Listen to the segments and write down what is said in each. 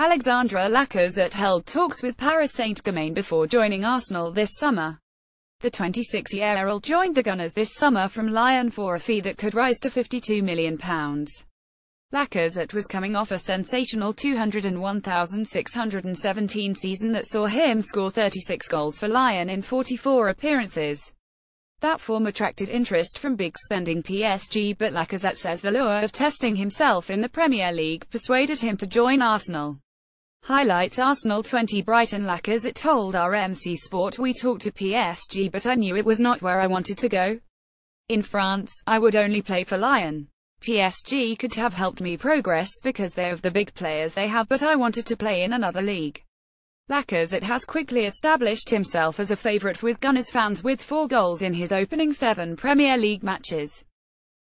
Alexandre Lacazette held talks with Paris Saint-Germain before joining Arsenal this summer. The 26-year-old joined the Gunners this summer from Lyon for a fee that could rise to £52 million. Lacazette was coming off a sensational 201,617 season that saw him score 36 goals for Lyon in 44 appearances. That form attracted interest from big-spending PSG but Lacazette says the lure of testing himself in the Premier League persuaded him to join Arsenal. Highlights Arsenal 20 Brighton Lacazette told RMC Sport we talked to PSG but I knew it was not where I wanted to go. In France, I would only play for Lyon. PSG could have helped me progress because they have the big players they have but I wanted to play in another league. Lacazette has quickly established himself as a favourite with Gunners fans with four goals in his opening seven Premier League matches.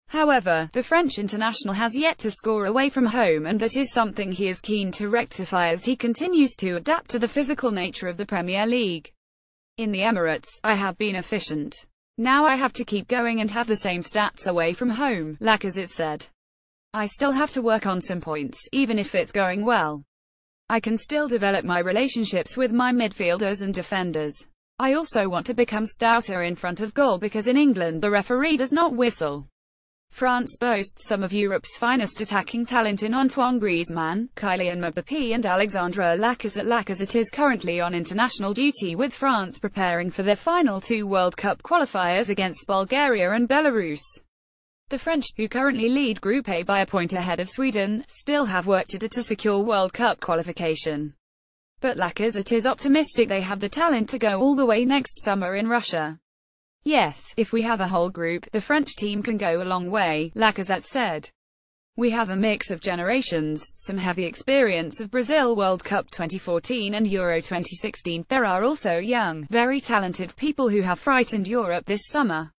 However, the French international has yet to score away from home and that is something he is keen to rectify as he continues to adapt to the physical nature of the Premier League. In the Emirates, I have been efficient. Now I have to keep going and have the same stats away from home, Lacazette said. I still have to work on some points, even if it's going well. I can still develop my relationships with my midfielders and defenders. I also want to become stouter in front of goal because in England the referee does not whistle. France boasts some of Europe's finest attacking talent in Antoine Griezmann, Kylian Mbappé and Alexandre Lacazette. Lacazette is currently on international duty with France preparing for their final two World Cup qualifiers against Bulgaria and Belarus. The French, who currently lead Group A by a point ahead of Sweden, still have work to do to secure World Cup qualification. But Lacazette is optimistic they have the talent to go all the way next summer in Russia. Yes, if we have a whole group, the French team can go a long way, Lacazette said. We have a mix of generations, some the experience of Brazil World Cup 2014 and Euro 2016. There are also young, very talented people who have frightened Europe this summer.